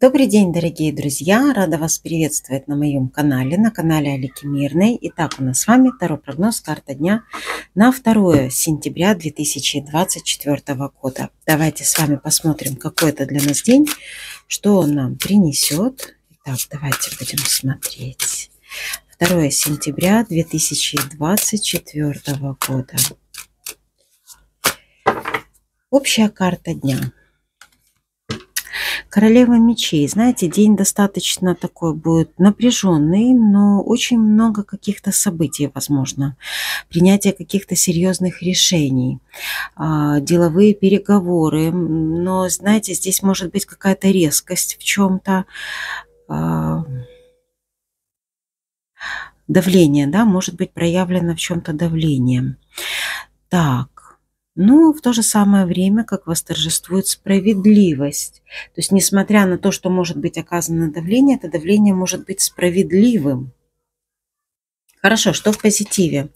Добрый день, дорогие друзья! Рада вас приветствовать на моем канале, на канале Алики Мирной. Итак, у нас с вами второй прогноз карта дня на 2 сентября 2024 года. Давайте с вами посмотрим, какой это для нас день, что он нам принесет. Итак, давайте будем смотреть. 2 сентября 2024 года. Общая карта дня. Королева мечей. Знаете, день достаточно такой будет напряженный, но очень много каких-то событий возможно. Принятие каких-то серьезных решений, а, деловые переговоры. Но, знаете, здесь может быть какая-то резкость в чем-то а, давление, да, может быть проявлено в чем-то давление. Так, но в то же самое время, как восторжествует справедливость. То есть, несмотря на то, что может быть оказано давление, это давление может быть справедливым. Хорошо, что в позитиве?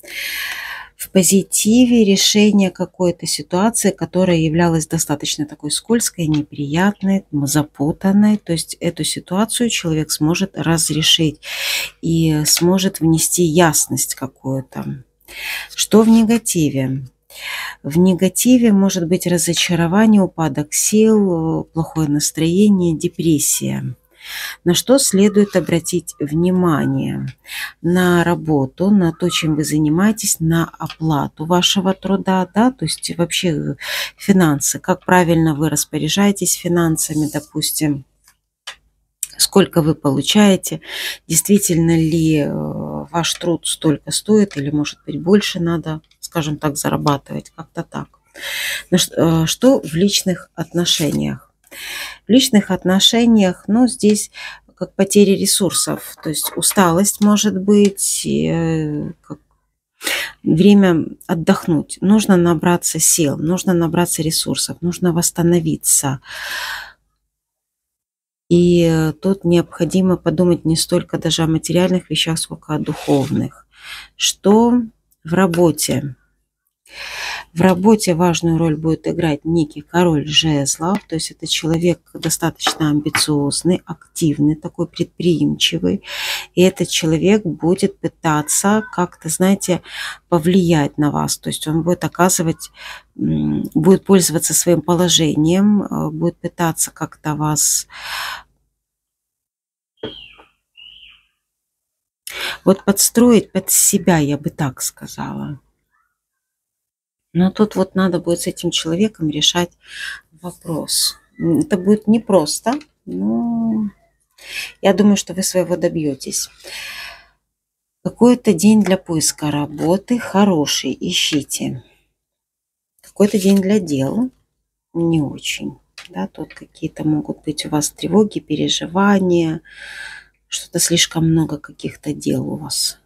В позитиве решение какой-то ситуации, которая являлась достаточно такой скользкой, неприятной, запутанной. То есть эту ситуацию человек сможет разрешить и сможет внести ясность какую-то. Что в негативе? В негативе может быть разочарование, упадок сил, плохое настроение, депрессия. На что следует обратить внимание? На работу, на то, чем вы занимаетесь, на оплату вашего труда, да, то есть вообще финансы, как правильно вы распоряжаетесь финансами, допустим, сколько вы получаете, действительно ли э, ваш труд столько стоит или, может быть, больше надо скажем так, зарабатывать, как-то так. Э, что в личных отношениях? В личных отношениях, ну, здесь как потеря ресурсов, то есть усталость может быть, э, как время отдохнуть, нужно набраться сил, нужно набраться ресурсов, нужно восстановиться. И тут необходимо подумать не столько даже о материальных вещах, сколько о духовных. Что в работе? В работе важную роль будет играть некий король жезлов, то есть это человек достаточно амбициозный, активный, такой предприимчивый. И этот человек будет пытаться как-то, знаете, повлиять на вас. То есть он будет оказывать, будет пользоваться своим положением, э, будет пытаться как-то вас вот подстроить под себя, я бы так сказала. Но тут вот надо будет с этим человеком решать вопрос. Это будет непросто, но я думаю, что вы своего добьетесь. Какой-то день для поиска работы хороший, ищите. Какой-то день для дела не очень. Да, тут какие-то могут быть у вас тревоги, переживания, что-то слишком много каких-то дел у вас.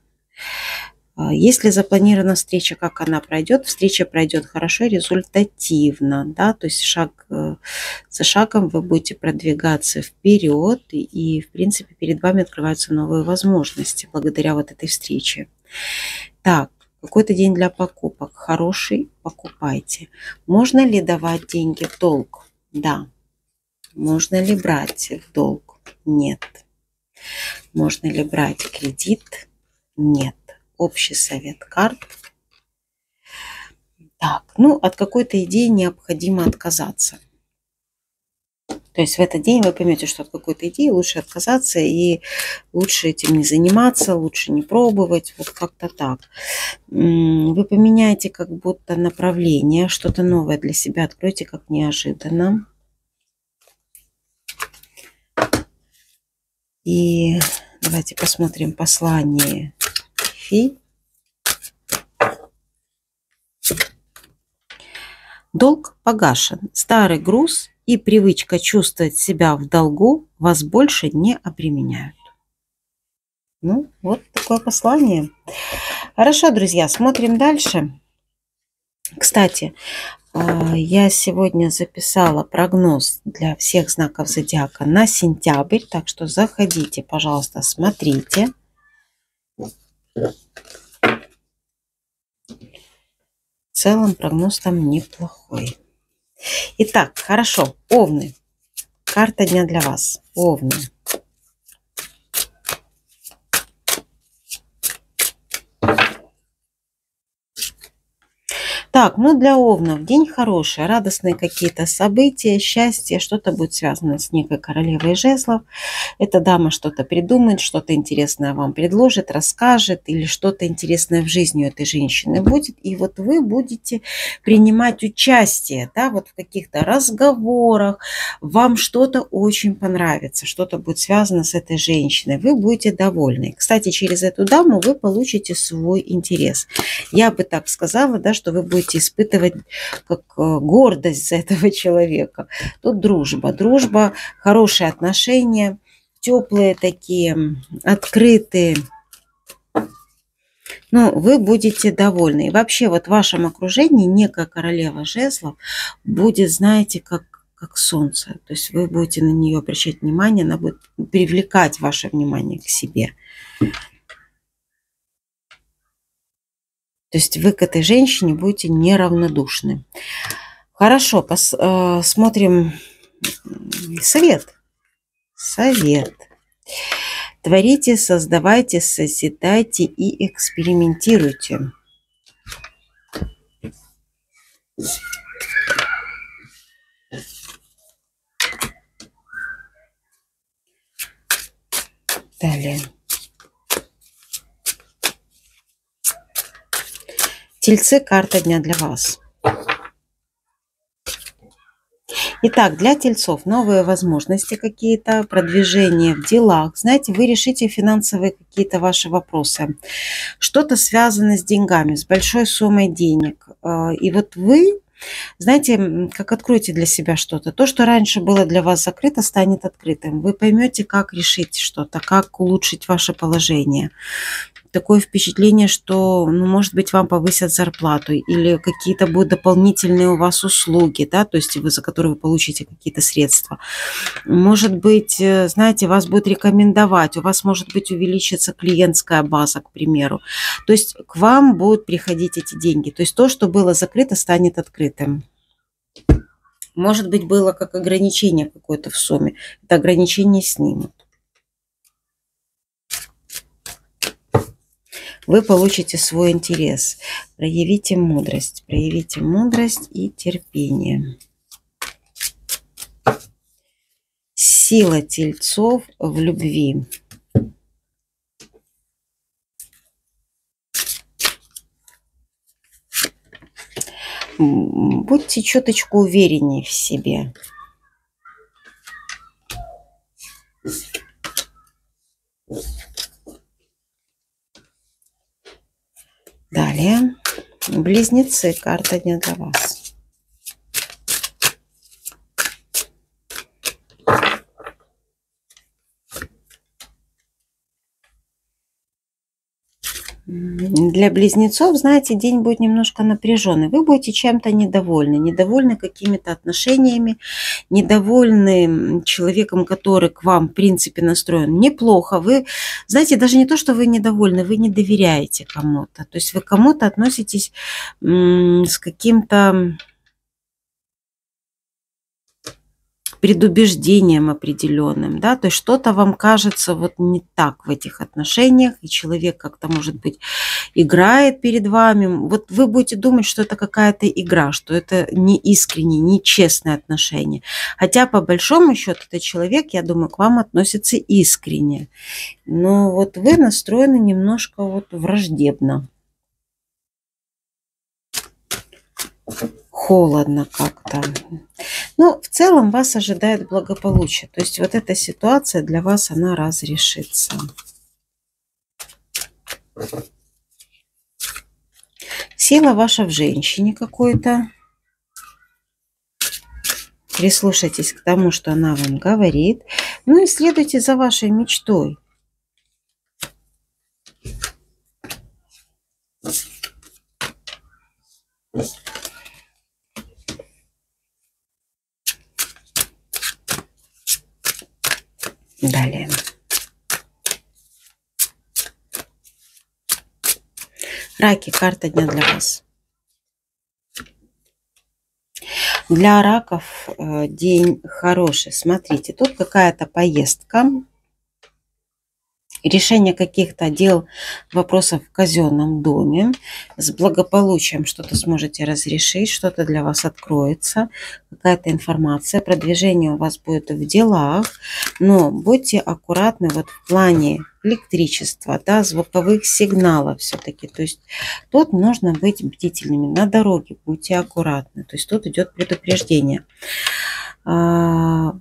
А, если запланирована встреча, как она пройдет, встреча пройдет хорошо, результативно, да, то есть шаг э, за шагом вы будете продвигаться вперед, и, в принципе, перед вами открываются новые возможности благодаря вот этой встрече. Так, какой-то день для покупок. Хороший, покупайте. Можно ли давать деньги в долг? Да. Можно ли брать в долг? Нет. Можно ли брать кредит? Нет общий совет карт. Так, ну, от какой-то идеи необходимо отказаться. То есть в этот день вы поймете, что от какой-то идеи лучше отказаться и лучше этим не заниматься, лучше не пробовать, вот как-то так. Вы поменяете как будто направление, что-то новое для себя откроете как неожиданно. И давайте посмотрим послание фи. Долг погашен. Старый груз и привычка чувствовать себя в долгу вас больше не обременяют. Ну, вот такое послание. Хорошо, друзья, смотрим дальше. Кстати, а, я сегодня записала прогноз для всех знаков зодиака на сентябрь, так что заходите, пожалуйста, смотрите. В целом прогноз там неплохой. Итак, хорошо, овны. карта дня для вас. Овны. Так, ну для Овнов день хороший, радостные какие-то события, счастье, что-то будет связано с некой королевой жезлов. Эта дама что-то придумает, что-то интересное вам предложит, расскажет, или что-то интересное в жизни у этой женщины будет. И вот вы будете принимать участие, да, вот в каких-то разговорах, вам что-то очень понравится, что-то будет связано с этой женщиной, вы будете довольны. Кстати, через эту даму вы получите свой интерес. Я бы так сказала, да, что вы будете будете испытывать как э, гордость за этого человека. Тут дружба. Дружба, хорошие отношения, теплые такие, открытые. Ну, вы будете довольны. И вообще вот в вашем окружении некая королева жезлов будет, знаете, как как солнце. То есть вы будете на нее обращать внимание, она будет привлекать ваше внимание к себе. То есть вы к этой женщине будете неравнодушны. Хорошо, посмотрим э, совет. Совет. Творите, создавайте, созидайте и экспериментируйте. Далее. Тельцы – карта дня для вас. Итак, для тельцов новые возможности какие-то, продвижение в делах. Знаете, вы решите финансовые какие-то ваши вопросы. Что-то связано с деньгами, с большой суммой денег. А, и вот вы знаете, как откроете для себя что-то. То, что раньше было для вас закрыто, станет открытым. Вы поймете, как решить что-то, как улучшить ваше положение такое впечатление, что, ну, может быть, вам повысят зарплату или какие-то будут дополнительные у вас услуги, да, то есть вы, за которые вы получите какие-то средства. Может быть, э, знаете, вас будут рекомендовать, у вас, может быть, увеличится клиентская база, к примеру. То есть к вам будут приходить эти деньги. То есть то, что было закрыто, станет открытым. Может быть, было как ограничение какое-то в сумме. Это ограничение снимут. Вы получите свой интерес. Проявите мудрость, проявите мудрость и терпение. Сила тельцов в любви. Будьте чуточку увереннее в себе. Далее. Близнецы. Карта дня для вас. Для близнецов, знаете, день будет немножко напряженный. Вы будете чем-то недовольны, недовольны какими-то отношениями, недовольны человеком, который к вам, в принципе, настроен неплохо. Вы, знаете, даже не то, что вы недовольны, вы не доверяете кому-то. То есть вы кому-то относитесь с каким-то предубеждением определенным, да, то есть что-то вам кажется вот не так в этих отношениях, и человек как-то, может быть, играет перед вами, вот вы будете думать, что это какая-то игра, что это не искреннее, не честное отношение. Хотя, по большому счету, этот человек, я думаю, к вам относится искренне. Но вот вы настроены немножко вот враждебно. холодно как-то. Ну, в целом вас ожидает благополучие. То есть вот эта ситуация для вас, она разрешится. Сила ваша в женщине какой-то. Прислушайтесь к тому, что она вам говорит. Ну и следуйте за вашей мечтой. Далее. Раки, карта дня для вас. Для раков э, день хороший. Смотрите, тут какая-то поездка, решение каких-то дел, вопросов в казенном доме. С благополучием что-то сможете разрешить, что-то для вас откроется, какая-то информация, продвижение у вас будет в делах, но будьте аккуратны вот в плане электричества, да, звуковых сигналов все-таки. То есть тут нужно быть бдительными. На дороге будьте аккуратны. То есть тут идет предупреждение а,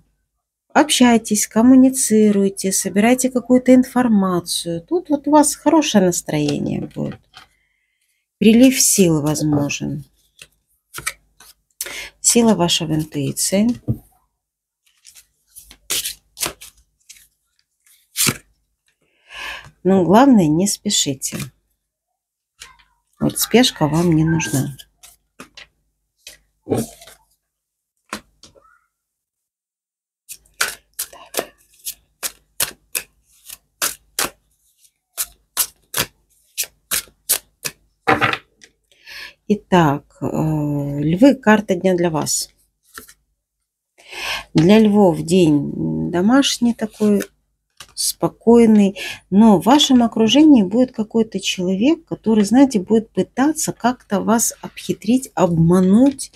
общайтесь, коммуницируйте, собирайте какую-то информацию. Тут вот у вас хорошее настроение будет. Прилив сил возможен. Сила вашей интуиции. Но главное, не спешите. Вот спешка вам не нужна. Итак, э, львы, карта дня для вас. Для львов день домашний такой, спокойный, но в вашем окружении будет какой-то человек, который, знаете, будет пытаться как-то вас обхитрить, обмануть,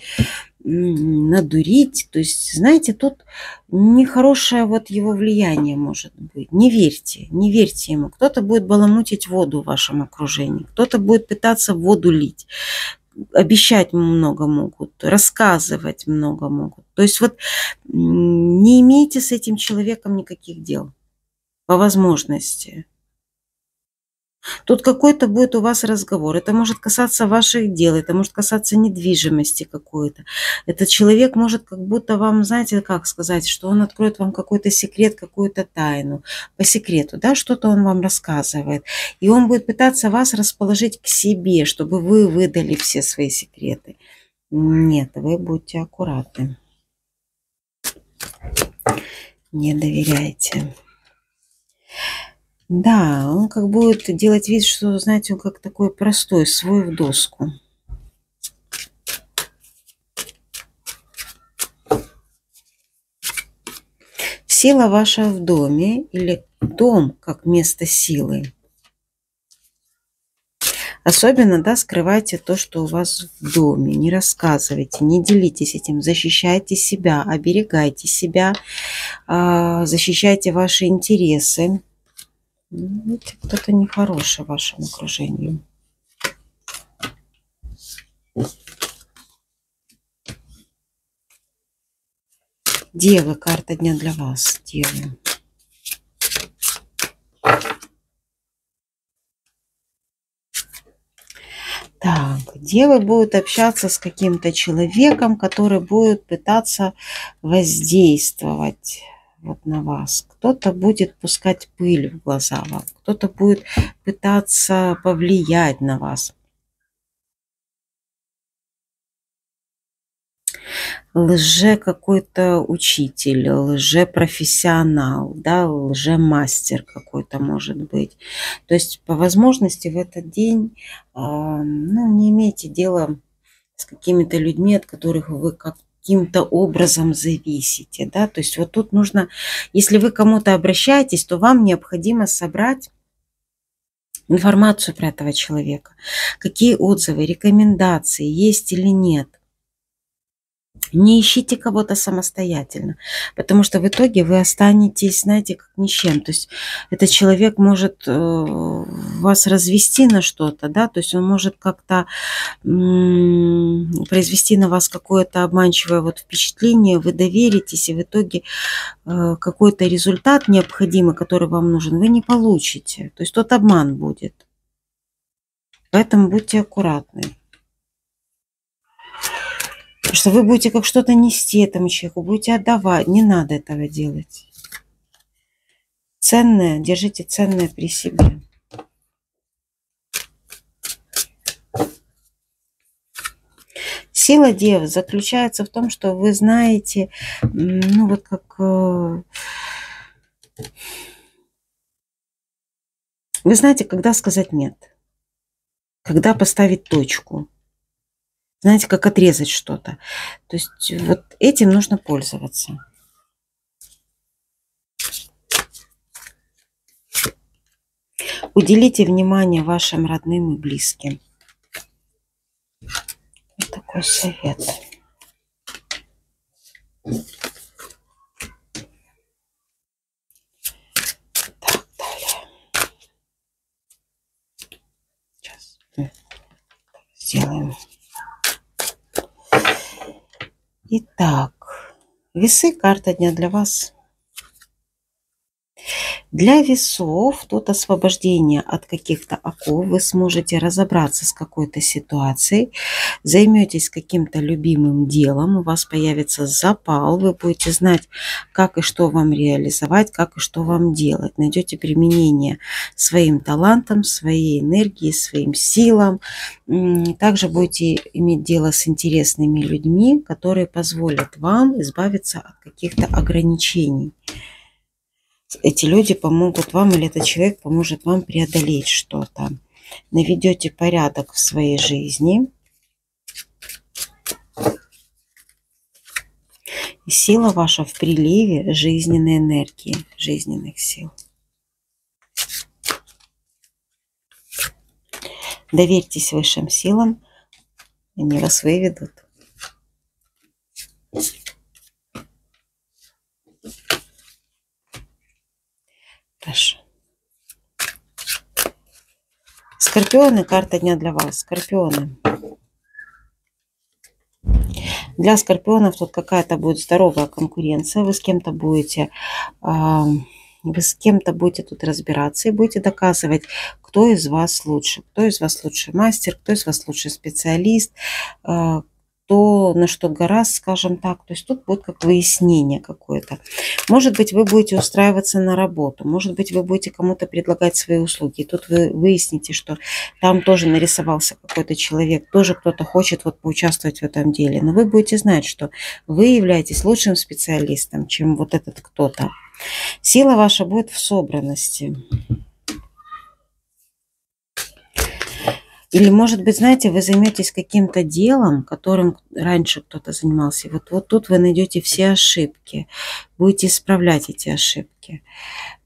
надурить. То есть, знаете, тут нехорошее вот его влияние может быть. Не верьте, не верьте ему. Кто-то будет баламутить воду в вашем окружении, кто-то будет пытаться воду лить, обещать много могут, рассказывать много могут. То есть вот не имейте с этим человеком никаких дел по возможности. Тут какой-то будет у вас разговор. Это может касаться ваших дел, это может касаться недвижимости какой-то. Этот человек может как будто вам, знаете, как сказать, что он откроет вам какой-то секрет, какую-то тайну. По секрету, да, что-то он вам рассказывает. И он будет пытаться вас расположить к себе, чтобы вы выдали все свои секреты. Нет, вы будьте аккуратны. Не доверяйте. Да, он как будет делать вид, что, знаете, он как такой простой, свой в доску. Сила ваша в доме или дом как место силы. Особенно, да, скрывайте то, что у вас в доме, не рассказывайте, не делитесь этим, защищайте себя, оберегайте себя, а, защищайте ваши интересы. Видите, кто-то нехороший в вашем окружении. Девы, карта дня для вас, девы. Так, девы будут общаться с каким-то человеком, который будет пытаться воздействовать вот на вас. Кто-то будет пускать пыль в глаза вам, кто-то будет пытаться повлиять на вас. лже какой-то учитель, лже профессионал, да, лже мастер какой-то может быть. То есть по возможности в этот день ну, не имейте дела с какими-то людьми, от которых вы как каким-то образом зависите, да, то есть вот тут нужно, если вы кому-то обращаетесь, то вам необходимо собрать информацию про этого человека, какие отзывы, рекомендации есть или нет, не ищите кого-то самостоятельно, потому что в итоге вы останетесь, знаете, как ни с чем. То есть этот человек может э, вас развести на что-то, да, то есть он может как-то произвести на вас какое-то обманчивое вот впечатление, вы доверитесь, и в итоге э, какой-то результат необходимый, который вам нужен, вы не получите. То есть тот обман будет. Поэтому будьте аккуратны. Что вы будете как что-то нести этому человеку, будете отдавать. Не надо этого делать. Ценное, держите ценное при себе. Сила дев заключается в том, что вы знаете, ну вот как... Э, вы знаете, когда сказать нет, когда поставить точку. Знаете, как отрезать что-то. То есть вот этим нужно пользоваться. Уделите внимание вашим родным и близким. Вот такой совет. Так, далее. Сейчас сделаем. Итак, весы, карта дня для вас. Для весов тут освобождение от каких-то оков. Вы сможете разобраться с какой-то ситуацией, займетесь каким-то любимым делом, у вас появится запал, вы будете знать, как и что вам реализовать, как и что вам делать. Найдете применение своим талантам, своей энергии, своим силам. Также будете иметь дело с интересными людьми, которые позволят вам избавиться от каких-то ограничений эти люди помогут вам, или этот человек поможет вам преодолеть что-то. Наведете порядок в своей жизни. И сила ваша в приливе жизненной энергии, жизненных сил. Доверьтесь высшим силам, они вас выведут. Хорошо. Скорпионы, карта дня для вас. Скорпионы. Для скорпионов тут какая-то будет здоровая конкуренция. Вы с кем-то будете... Вы с кем-то будете тут разбираться и будете доказывать, кто из вас лучше, кто из вас лучший мастер, кто из вас лучший специалист, а, то, на что гораздо, скажем так. То есть тут будет как выяснение какое-то. Может быть, вы будете устраиваться на работу, может быть, вы будете кому-то предлагать свои услуги. И тут вы выясните, что там тоже нарисовался какой-то человек, тоже кто-то хочет вот поучаствовать в этом деле. Но вы будете знать, что вы являетесь лучшим специалистом, чем вот этот кто-то. Сила ваша будет в собранности. Или, может быть, знаете, вы займетесь каким-то делом, которым раньше кто-то занимался. Вот, вот тут вы найдете все ошибки, будете исправлять эти ошибки.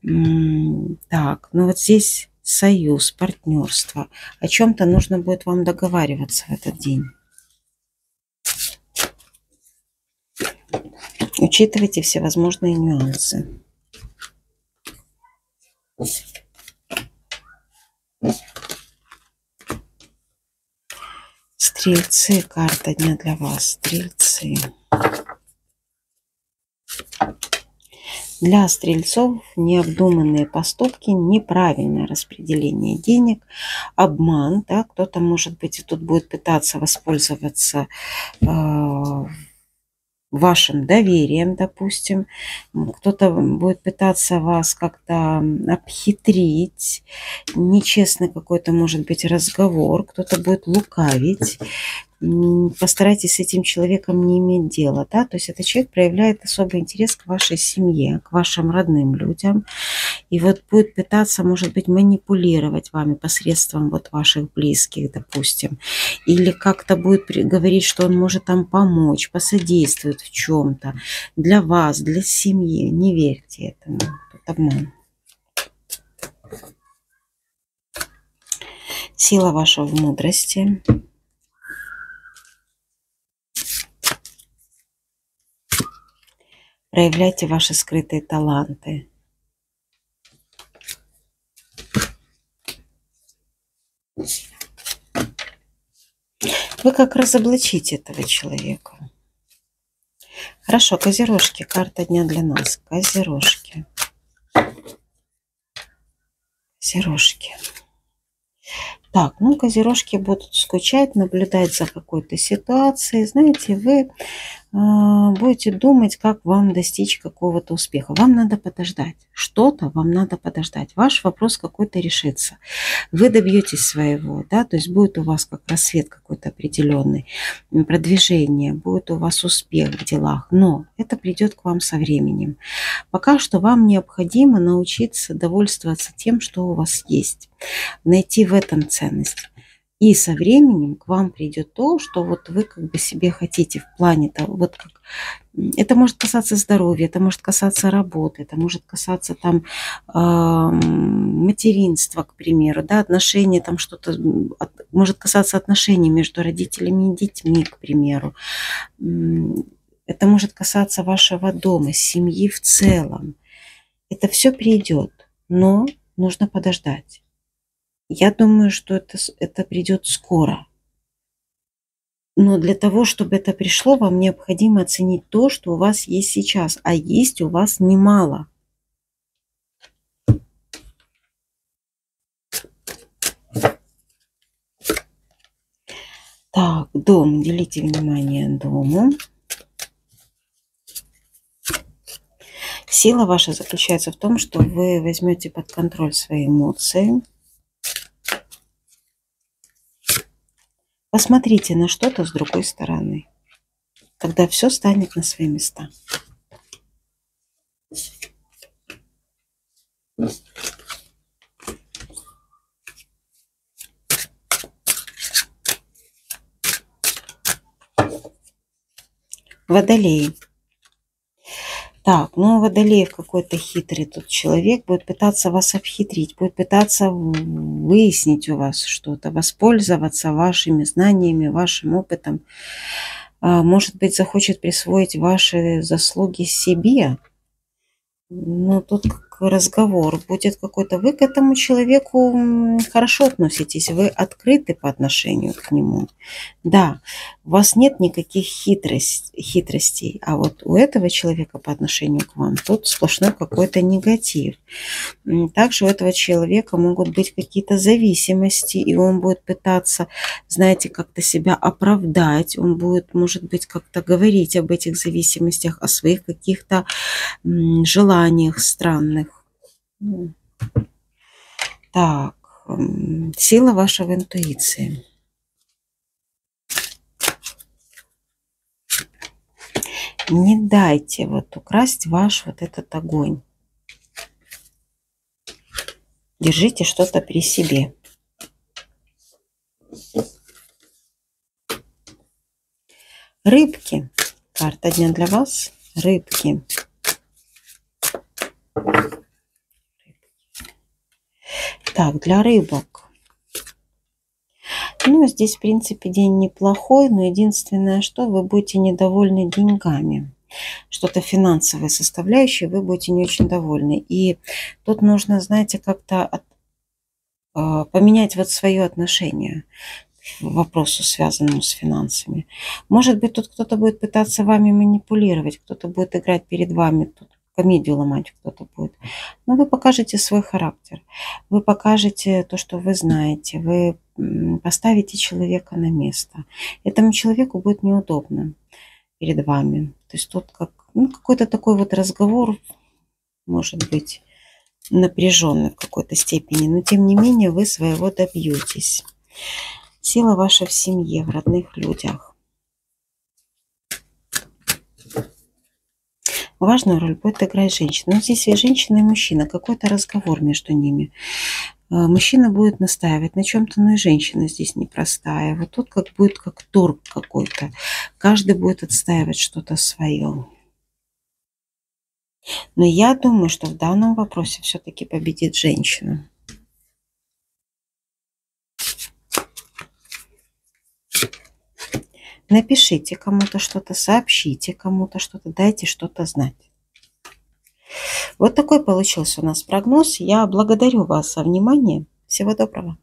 Так, ну вот здесь союз, партнерство. О чем-то нужно будет вам договариваться в этот день. Учитывайте все возможные нюансы. Стрельцы, карта дня для вас. Стрельцы. Для стрельцов необдуманные поступки, неправильное распределение денег, обман. Да, Кто-то, может быть, и тут будет пытаться воспользоваться э, вашим доверием, допустим. Кто-то будет пытаться вас как-то обхитрить. Нечестный какой-то может быть разговор. Кто-то будет лукавить постарайтесь с этим человеком не иметь дела, да, то есть этот человек проявляет особый интерес к вашей семье, к вашим родным людям, и вот будет пытаться, может быть, манипулировать вами посредством вот ваших близких, допустим, или как-то будет говорить, что он может там помочь, посодействовать в чем-то для вас, для семьи, не верьте этому, тут. Сила ваша в мудрости. Проявляйте ваши скрытые таланты. Вы как разоблачите этого человека. Хорошо, козерожки. Карта дня для нас. Козерожки. Козерожки. Так, ну, козерожки будут скучать, наблюдать за какой-то ситуацией. Знаете, вы будете думать, как вам достичь какого-то успеха. Вам надо подождать. Что-то вам надо подождать. Ваш вопрос какой-то решится. Вы добьетесь своего, да, то есть будет у вас как рассвет какой-то определенный, продвижение, будет у вас успех в делах, но это придет к вам со временем. Пока что вам необходимо научиться довольствоваться тем, что у вас есть, найти в этом ценность И со временем к вам придет то, что вот вы как бы себе хотите в плане того, вот как это может касаться здоровья, это может касаться работы, это может касаться там э, материнства, к примеру, да, отношения, там что-то, может касаться отношений между родителями и детьми, к примеру. Это может касаться вашего дома, семьи в целом. Это все придет, но нужно подождать. Я думаю, что это, это придет скоро. Но для того, чтобы это пришло, вам необходимо оценить то, что у вас есть сейчас, а есть у вас немало. Так, дом, уделите внимание дому. Сила ваша заключается в том, что вы возьмете под контроль свои эмоции, Посмотрите на что-то с другой стороны. Тогда все станет на свои места. Водолей. Так, ну Водолеев какой-то хитрый тут человек, будет пытаться вас обхитрить, будет пытаться выяснить у вас что-то, воспользоваться вашими знаниями, вашим опытом. А, может быть, захочет присвоить ваши заслуги себе. Но тут разговор будет какой-то. Вы к этому человеку хорошо относитесь, вы открыты по отношению к нему. Да, у вас нет никаких хитрость, хитростей, а вот у этого человека по отношению к вам тут сплошной какой-то негатив. Также у этого человека могут быть какие-то зависимости, и он будет пытаться, знаете, как-то себя оправдать, он будет, может быть, как-то говорить об этих зависимостях, о своих каких-то желаниях странных. Так, сила вашего интуиции. Не дайте вот украсть ваш вот этот огонь. Держите что-то при себе. Рыбки. Карта дня для вас. Рыбки. Так, для рыбок. Ну, здесь, в принципе, день неплохой, но единственное, что вы будете недовольны деньгами. Что-то финансовое составляющее, вы будете не очень довольны. И тут нужно, знаете, как-то э, поменять вот свое отношение к вопросу, связанному с финансами. Может быть, тут кто-то будет пытаться вами манипулировать, кто-то будет играть перед вами. Тут комедию ломать кто-то будет. Но вы покажете свой характер. Вы покажете то, что вы знаете. Вы поставите человека на место. Этому человеку будет неудобно перед вами. То есть тут как ну, какой-то такой вот разговор, может быть, напряженный в какой-то степени, но тем не менее вы своего добьетесь. Сила ваша в семье, в родных людях. Важную роль будет играть женщина. Но здесь и женщина, и мужчина, какой-то разговор между ними. А, мужчина будет настаивать на чем-то, но и женщина здесь непростая. Вот тут как будет как торг какой-то. Каждый будет отстаивать что-то свое. Но я думаю, что в данном вопросе все-таки победит женщина. Напишите кому-то что-то, сообщите кому-то что-то, дайте что-то знать. Вот такой получился у нас прогноз. Я благодарю вас за внимание. Всего доброго.